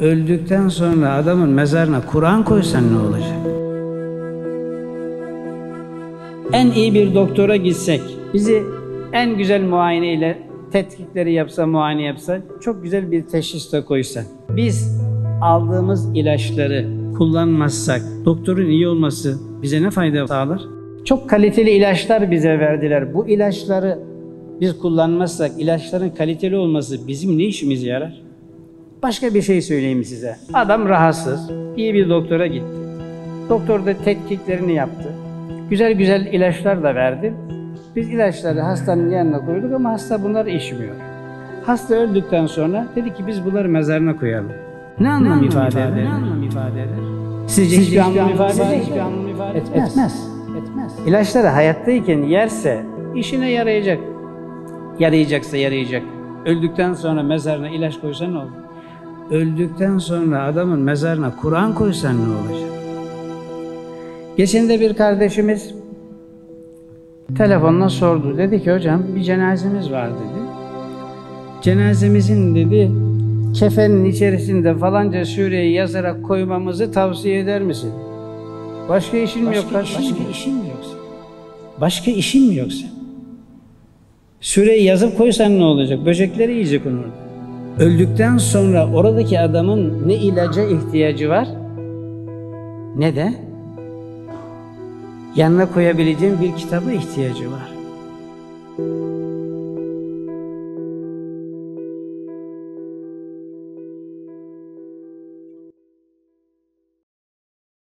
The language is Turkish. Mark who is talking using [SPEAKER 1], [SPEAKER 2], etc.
[SPEAKER 1] Öldükten sonra adamın mezarına Kur'an koysan ne olacak? En iyi bir doktora gitsek, bizi en güzel muayeneyle tetkikleri yapsa, muayene yapsa, çok güzel bir teşhis de koysa. Biz aldığımız ilaçları kullanmazsak, doktorun iyi olması bize ne fayda sağlar? Çok kaliteli ilaçlar bize verdiler. Bu ilaçları biz kullanmazsak, ilaçların kaliteli olması bizim ne işimize yarar? Başka bir şey söyleyeyim size. Adam rahatsız, iyi bir doktora gitti. Doktor da tetkiklerini yaptı. Güzel güzel ilaçlar da verdi. Biz ilaçları hastanın yanına koyduk ama hasta bunları içmiyor. Hasta öldükten sonra dedi ki biz bunları mezarına koyalım. Ne anlam ifade eder? Ne anlam ifade eder? Sizce hiçbir anlam ifade eder? Hiçbir anlam ifade etmez. Etmez. Etmez. İlaçları hayattayken yerse işine yarayacak. Yarayacaksa yarayacak. Öldükten sonra mezarına ilaç koysa ne olur? Öldükten sonra adamın mezarına Kur'an koysan ne olacak? Geçen de bir kardeşimiz telefonla sordu. Dedi ki hocam bir cenazemiz var dedi. Cenazemizin dedi kefenin içerisinde falanca sureyi yazarak koymamızı tavsiye eder misin? Başka işin mi yok? Başka işin mi yoksa? Başka işin mi yoksa? Süreyi yazıp koysan ne olacak? Böcekleri yiyecek onu orada. Öldükten sonra oradaki adamın ne ilaca ihtiyacı var ne de yanına koyabileceğim bir kitaba ihtiyacı var.